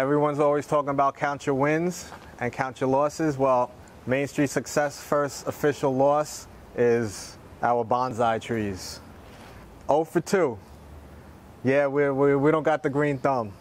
Everyone's always talking about count your wins and count your losses. Well, Main Street Success' first official loss is our bonsai trees. 0 for 2. Yeah, we we we don't got the green thumb.